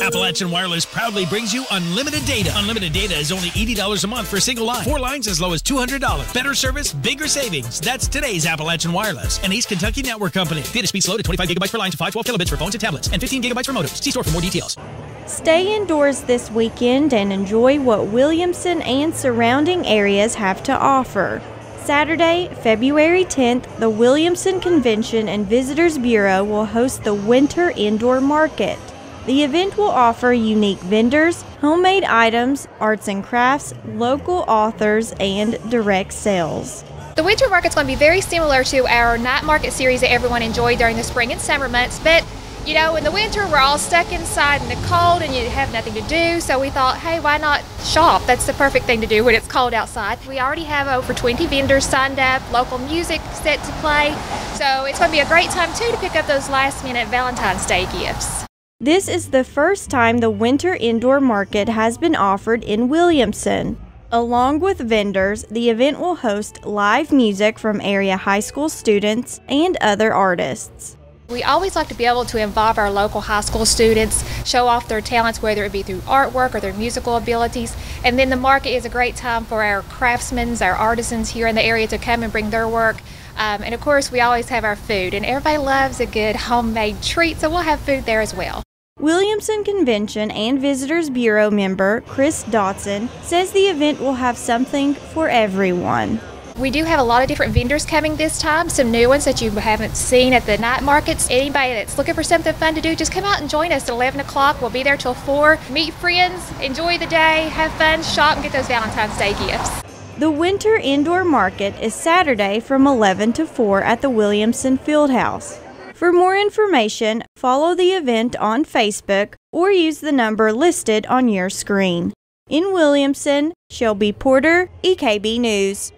Appalachian Wireless proudly brings you unlimited data. Unlimited data is only $80 a month for a single line. Four lines as low as $200. Better service, bigger savings. That's today's Appalachian Wireless, an East Kentucky network company. Data speed slow to 25 gigabytes per line to 512 kilobits for phones and tablets, and 15 gigabytes for modems. See store for more details. Stay indoors this weekend and enjoy what Williamson and surrounding areas have to offer. Saturday, February 10th, the Williamson Convention and Visitors Bureau will host the Winter Indoor Market. The event will offer unique vendors, homemade items, arts and crafts, local authors, and direct sales. The winter market's going to be very similar to our night market series that everyone enjoyed during the spring and summer months, but you know, in the winter we're all stuck inside in the cold and you have nothing to do, so we thought, hey, why not shop? That's the perfect thing to do when it's cold outside. We already have over 20 vendors signed up, local music set to play, so it's going to be a great time too to pick up those last minute Valentine's Day gifts. This is the first time the winter indoor market has been offered in Williamson. Along with vendors, the event will host live music from area high school students and other artists. We always like to be able to involve our local high school students, show off their talents, whether it be through artwork or their musical abilities. And then the market is a great time for our craftsmen, our artisans here in the area to come and bring their work. Um, and of course, we always have our food, and everybody loves a good homemade treat, so we'll have food there as well. Williamson Convention and Visitors Bureau member Chris Dotson says the event will have something for everyone. We do have a lot of different vendors coming this time, some new ones that you haven't seen at the night markets. Anybody that's looking for something fun to do, just come out and join us at 11 o'clock. We'll be there till 4. Meet friends, enjoy the day, have fun, shop, and get those Valentine's Day gifts. The Winter Indoor Market is Saturday from 11 to 4 at the Williamson Fieldhouse. For more information, follow the event on Facebook or use the number listed on your screen. In Williamson, Shelby Porter, EKB News.